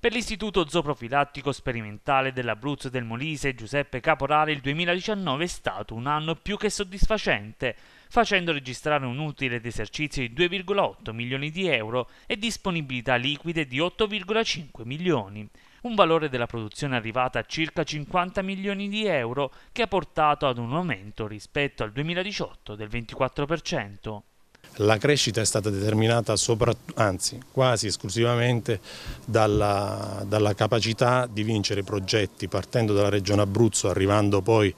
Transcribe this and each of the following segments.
Per l'Istituto Zooprofilattico Sperimentale dell'Abruzzo e del Molise Giuseppe Caporale il 2019 è stato un anno più che soddisfacente, facendo registrare un utile d'esercizio di 2,8 milioni di euro e disponibilità liquide di 8,5 milioni, un valore della produzione arrivata a circa 50 milioni di euro che ha portato ad un aumento rispetto al 2018 del 24%. La crescita è stata determinata anzi quasi esclusivamente dalla, dalla, capacità di vincere progetti partendo dalla regione Abruzzo arrivando poi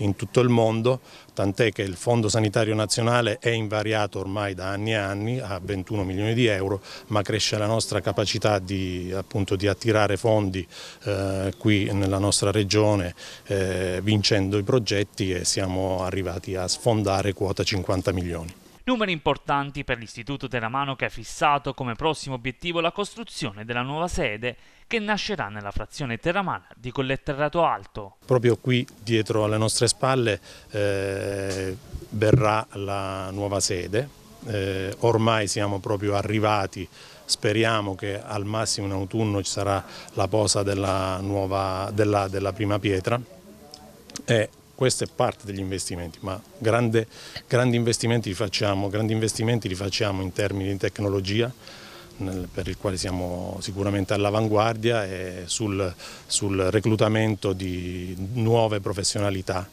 in tutto il mondo, tant'è che il Fondo Sanitario Nazionale è invariato ormai da anni e anni a 21 milioni di euro, ma cresce la nostra capacità di, appunto, di attirare fondi eh, qui nella nostra regione eh, vincendo i progetti e siamo arrivati a sfondare quota 50 milioni. Numeri importanti per l'Istituto Teramano che ha fissato come prossimo obiettivo la costruzione della nuova sede che nascerà nella frazione teramana di Colletterrato Alto. Proprio qui dietro alle nostre spalle eh, verrà la nuova sede, eh, ormai siamo proprio arrivati speriamo che al massimo in autunno ci sarà la posa della, nuova, della, della prima pietra e questo è parte degli investimenti, ma grande, grandi, investimenti facciamo, grandi investimenti li facciamo in termini di tecnologia, nel, per il quale siamo sicuramente all'avanguardia e sul, sul reclutamento di nuove professionalità.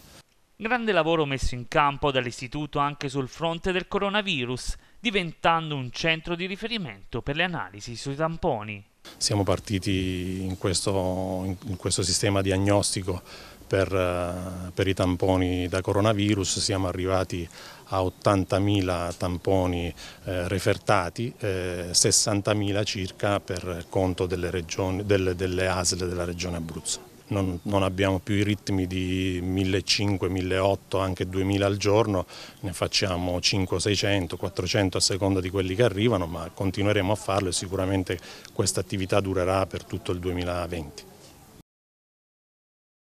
Grande lavoro messo in campo dall'Istituto anche sul fronte del coronavirus, diventando un centro di riferimento per le analisi sui tamponi. Siamo partiti in questo, in questo sistema diagnostico per, eh, per, i tamponi da coronavirus, siamo arrivati a 80.000 tamponi eh, refertati, eh, 60.000 circa per conto delle, regioni, delle, delle ASL della regione Abruzzo. Non, non, abbiamo più i ritmi di 1.500, 1.800, anche 2.000 al giorno, ne facciamo 500, 600, 400 a seconda di quelli che arrivano, ma continueremo a farlo e sicuramente questa attività durerà per tutto il 2020.